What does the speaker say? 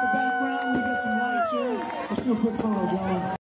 the background. We got some lights here. Let's do a quick photo, gentlemen.